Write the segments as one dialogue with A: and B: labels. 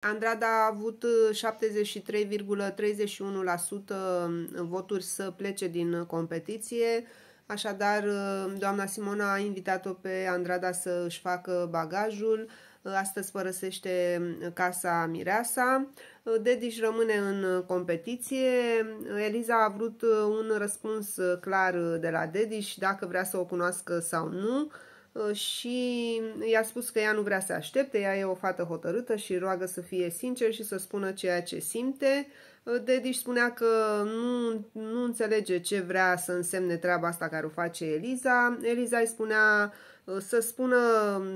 A: Andrada a avut 73,31% voturi să plece din competiție, așadar doamna Simona a invitat-o pe Andrada să își facă bagajul, astăzi părăsește casa Mireasa, Dediș rămâne în competiție, Eliza a vrut un răspuns clar de la Dediș dacă vrea să o cunoască sau nu, Uh, și i-a spus că ea nu vrea să aștepte, ea e o fată hotărâtă și roagă să fie sincer și să spună ceea ce simte. Uh, Dediș spunea că nu, nu înțelege ce vrea să însemne treaba asta care o face Eliza. Eliza îi spunea uh, să spună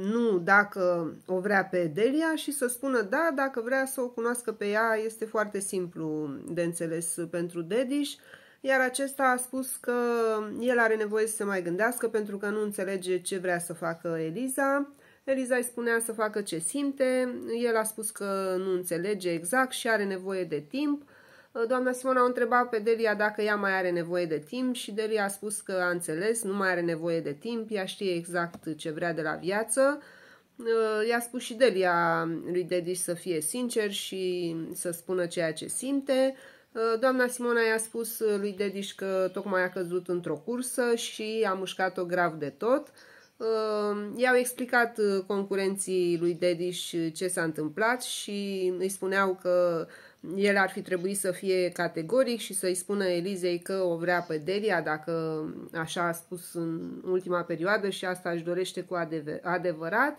A: nu dacă o vrea pe Delia și să spună da dacă vrea să o cunoască pe ea. Este foarte simplu de înțeles pentru Dediș iar acesta a spus că el are nevoie să se mai gândească pentru că nu înțelege ce vrea să facă Eliza. Eliza îi spunea să facă ce simte, el a spus că nu înțelege exact și are nevoie de timp. Doamna Simona a întrebat pe Delia dacă ea mai are nevoie de timp și Delia a spus că a înțeles, nu mai are nevoie de timp, ea știe exact ce vrea de la viață. I-a spus și Delia lui Dediș să fie sincer și să spună ceea ce simte. Uh, doamna Simona i-a spus uh, lui Dediș că tocmai a căzut într-o cursă și a mușcat-o grav de tot. Uh, i-au explicat concurenții lui Dediș ce s-a întâmplat și îi spuneau că el ar fi trebuit să fie categoric și să-i spună Elizei că o vrea pe Delia, dacă așa a spus în ultima perioadă și asta își dorește cu adevărat.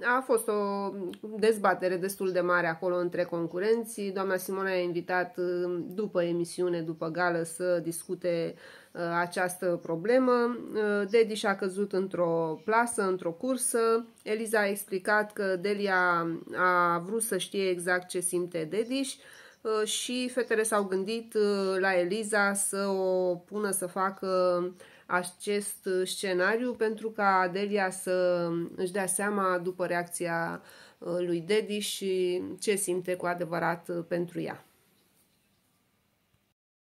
A: A fost o dezbatere destul de mare acolo între concurenții. Doamna Simona a invitat uh, după emisiune, după gală, să discute uh, această problemă. Uh, Dedi și-a căzut într-o plasă, într-o cursă. Eliza a explicat că Delia a vrut să știe exact ce simte Dediș și fetele s-au gândit la Eliza să o pună să facă acest scenariu pentru ca Adelia să își dea seama după reacția uh, lui Dedi și ce simte cu adevărat uh, pentru ea.